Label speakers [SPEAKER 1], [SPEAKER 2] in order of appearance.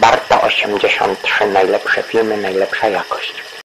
[SPEAKER 1] Barta 83, najlepsze filmy, najlepsza jakość.